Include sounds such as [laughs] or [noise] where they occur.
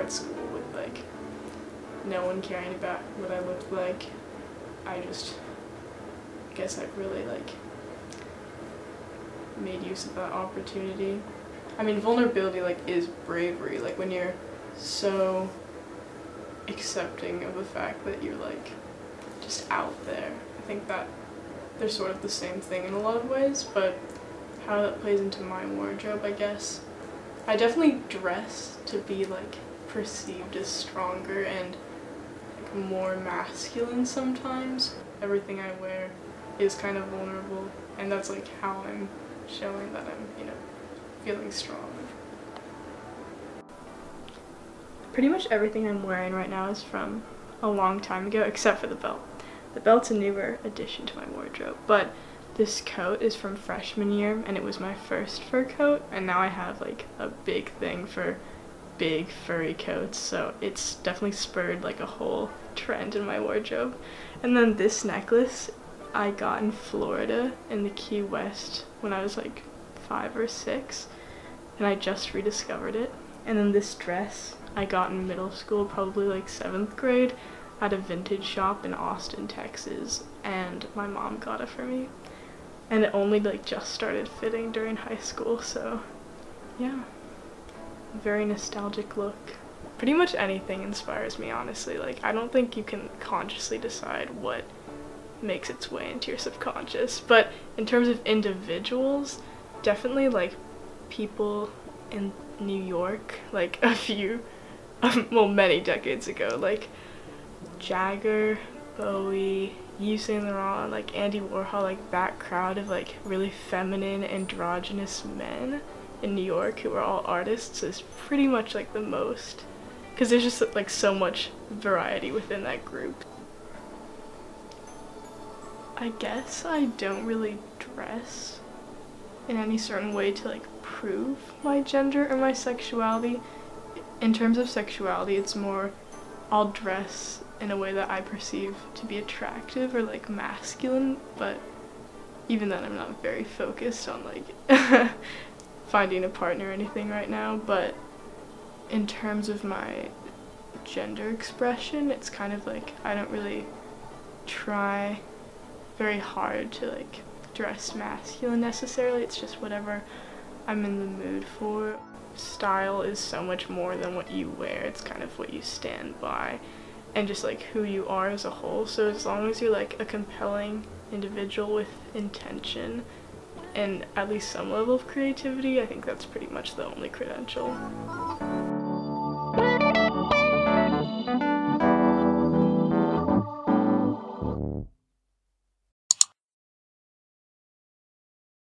at school with like no one caring about what I looked like. I just I guess I've really like made use of that opportunity. I mean, vulnerability like is bravery. Like when you're so accepting of the fact that you're like just out there. I think that they're sort of the same thing in a lot of ways, but how that plays into my wardrobe, I guess. I definitely dress to be like perceived as stronger and like, more masculine sometimes. Everything I wear is kind of vulnerable, and that's like how I'm showing that I'm, you know, feeling strong. Pretty much everything I'm wearing right now is from a long time ago, except for the belt. The belt's a newer addition to my wardrobe, but this coat is from freshman year and it was my first fur coat and now I have like a big thing for big furry coats so it's definitely spurred like a whole trend in my wardrobe. And then this necklace I got in Florida in the Key West when I was like five or six and I just rediscovered it. And then this dress I got in middle school, probably like seventh grade, at a vintage shop in Austin, Texas, and my mom got it for me and it only like just started fitting during high school so yeah. Very nostalgic look. Pretty much anything inspires me honestly. Like i don't think you can consciously decide what makes its way into your subconscious. But in terms of individuals definitely like people in new york like [laughs] a few um, [laughs] well many decades ago like jagger bowie Yves Saint Laurent, like Andy Warhol, like that crowd of like really feminine, androgynous men in New York who are all artists is pretty much like the most. Because there's just like so much variety within that group. I guess I don't really dress in any certain way to like prove my gender or my sexuality. In terms of sexuality, it's more I'll dress in a way that I perceive to be attractive or like masculine, but even then I'm not very focused on like [laughs] finding a partner or anything right now, but in terms of my gender expression, it's kind of like I don't really try very hard to like dress masculine necessarily. It's just whatever I'm in the mood for. Style is so much more than what you wear. It's kind of what you stand by and just like who you are as a whole. So as long as you're like a compelling individual with intention and at least some level of creativity, I think that's pretty much the only credential.